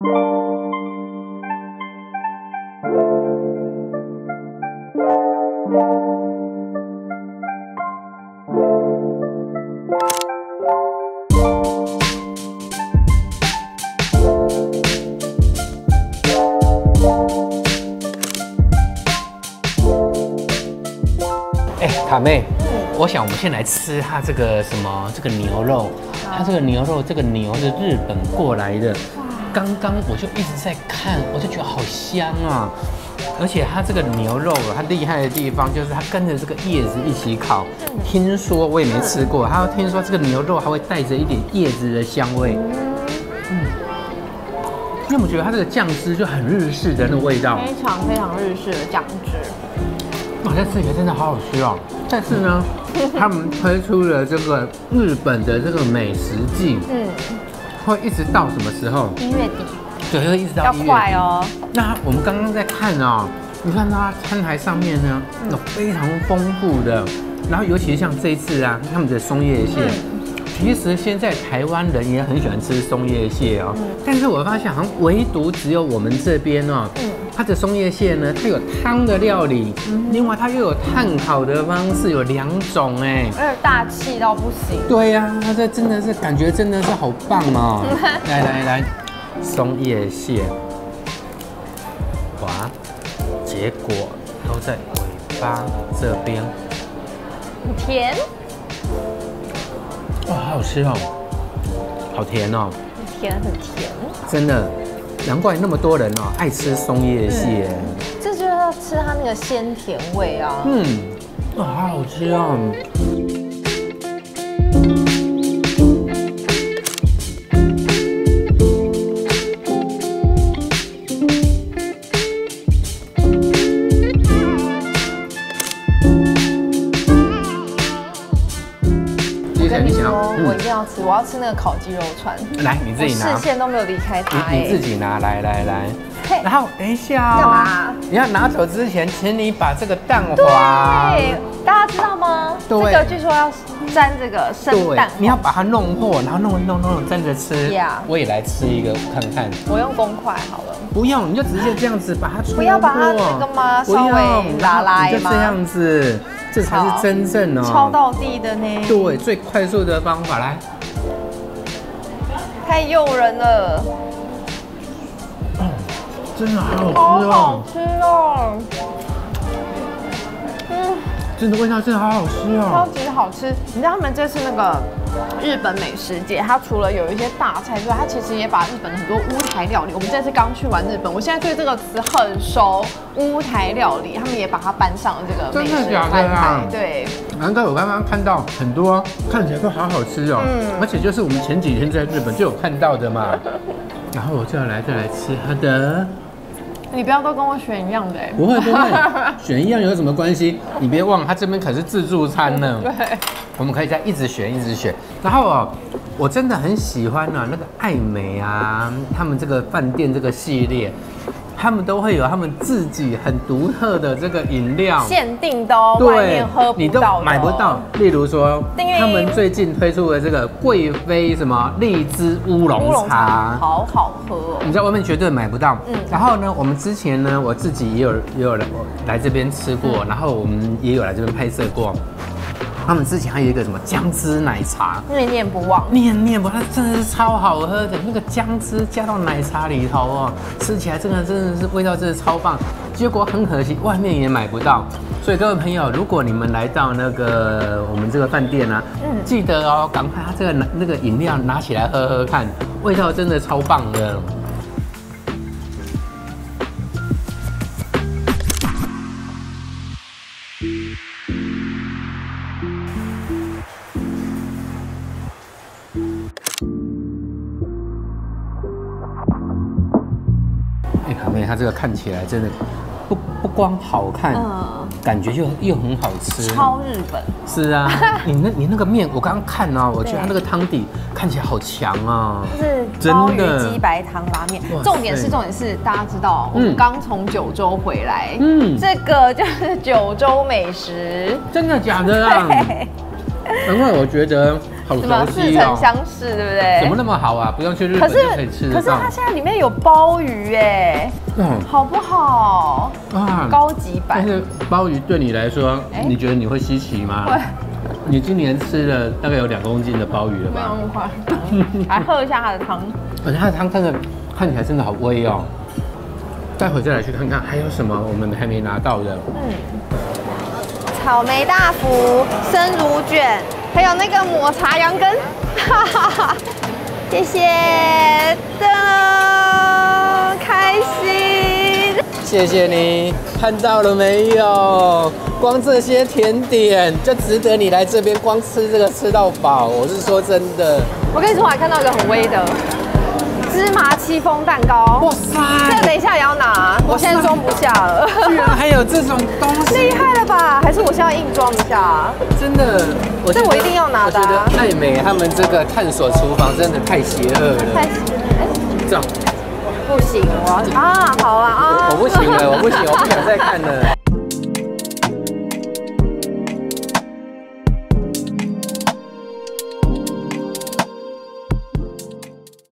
哎，卡妹，我想我们先来吃它这个什么这个牛肉，它这个牛肉这个牛是日本过来的，刚刚我就一直在看，我就觉得好香啊！而且它这个牛肉，它厉害的地方就是它跟着这个叶子一起烤。听说我也没吃过，它听说这个牛肉还会带着一点叶子的香味。嗯，因为我觉得它这个酱汁就很日式的那个味道，非常非常日式的酱汁。哇，这吃起来真的好好吃哦！但是呢，他们推出了这个日本的这个美食季，嗯，会一直到什么时候？一月底。对，会一直到要快哦。那我们刚刚在看哦，你看它餐台上面呢，有非常丰富的，然后尤其像这一次啊，他们的松叶蟹，其实现在台湾人也很喜欢吃松叶蟹哦，但是我发现好像唯独只有我们这边哦。它的松叶蟹呢，它有汤的料理，另外它又有炭烤的方式，有两种哎，而且大气到不行。对呀，它这真的是感觉真的是好棒哦！来来来，松叶蟹，哇，结果都在尾巴这边，很甜，哇，好好吃哦，好甜哦，很甜很甜，真的。难怪那么多人哦爱吃松叶蟹，这就是要吃它那个鲜甜味啊。嗯，哇，好好吃啊。我要吃那个烤鸡肉串，来你自己拿，视线都没有离开它，你自己拿，来来来，然后等一下，干嘛？你要拿走之前，请你把这个蛋黄，对，大家知道吗？这个据说要沾这个生蛋，你要把它弄破，然后弄弄弄弄沾着吃。呀，我也来吃一个看看。我用公筷好了。不用，你就直接这样子把它不要把它那个吗？稍微拉拉就这样子，这才是真正哦，超到地的呢。对，最快速的方法来。太诱人了，真的好好吃哦，嗯，真的味道真的好好吃哦，超级好吃。你知道他们这次那个。日本美食节，它除了有一些大菜之外，它其实也把日本的很多乌台料理。我们这次刚去完日本，我现在对这个词很熟。乌台料理，他们也把它搬上了这个美食餐台。对，难怪我刚刚看到很多看起来都好好吃哦。嗯，而且就是我们前几天在日本就有看到的嘛。然后我就要来再来吃它的。你不要都跟我选一样的哎。不会不会，选一样有什么关系？你别忘，它这边可是自助餐呢。对。我们可以再一直选，一直选。然后哦，我真的很喜欢呢，那个爱美啊，他们这个饭店这个系列，他们都会有他们自己很独特的这个饮料，限定的哦，外面喝不到，你都买不到。例如说，他们最近推出的这个贵妃什么荔枝乌龙茶，好好喝哦。你在外面绝对买不到。嗯。然后呢，我们之前呢，我自己也有也有来来这边吃过，然后我们也有来这边拍摄过。他们之前还有一个什么姜汁奶茶，念念不忘，念念不忘，它真的是超好喝的。那个姜汁加到奶茶里头哦，吃起来真的真的是味道真的超棒。结果很可惜，外面也买不到。所以各位朋友，如果你们来到那个我们这个饭店呢，嗯，记得哦，赶快它这个那个饮料拿起来喝喝看，味道真的超棒的。它这个看起来真的不不光好看，感觉又又很好吃，超日本。是啊，你那你那个面，我刚刚看啊，我觉得它那个汤底看起来好强啊，是真的鸡白汤拉面。重点是重点是，大家知道我们刚从九州回来，嗯，这个就是九州美食，真的假的啊？难怪我觉得好什么熟似曾。相识，对不对？怎么那么好啊？不用去日本就可以吃可。是它现在里面有鲍鱼哎，嗯好不好？啊，高级版但。是鲍鱼对你来说，哎你觉得你会稀奇吗？会。你今年吃了大概有两公斤的鲍鱼了吧没有吧那？么喝一下它的汤。而且它的汤真的看起来真的好微哦。待会再来去看看还有什么我们还没拿到的。嗯，草莓大福、生乳卷，还有那个抹茶羊羹，哈哈哈！谢谢，谢谢你，看到了没有？光这些甜点就值得你来这边光吃这个吃到饱。我是说真的。我跟你说，我还看到一个很威的芝麻戚风蛋糕，哇塞这个等一下也要拿，我现在装不下了。居然还有这种东西，厉害了吧？还是我现在硬装一下？真的。我这我一定要拿的啊我觉得爱美他们这个探索厨房真的太邪恶太了。这样，不行，我要啊，好啊啊！不行，我不想再看了。